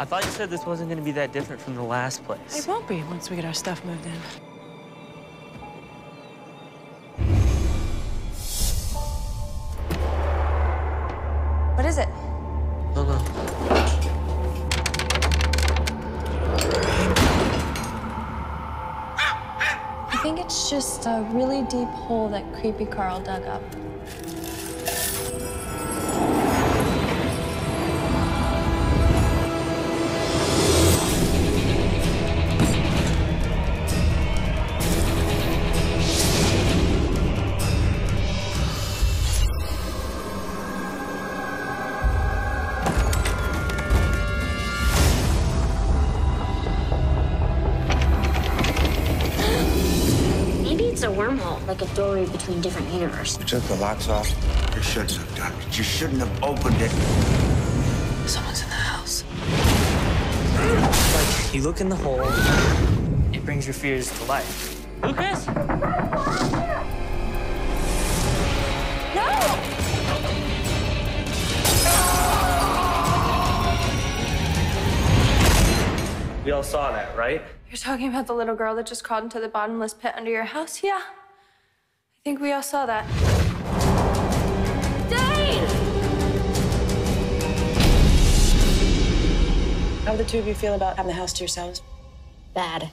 I thought you said this wasn't going to be that different from the last place. It won't be once we get our stuff moved in. What is it? No, no. I think it's just a really deep hole that creepy Carl dug up. It's a wormhole, like a doorway between different universes. You took the locks off. You shouldn't have done it. You shouldn't have opened it. Someone's in the house. Like, you look in the hole, it brings your fears to life. Lucas? We all saw that, right? You're talking about the little girl that just crawled into the bottomless pit under your house? Yeah. I think we all saw that. Dane! How do the two of you feel about having the house to yourselves? Bad.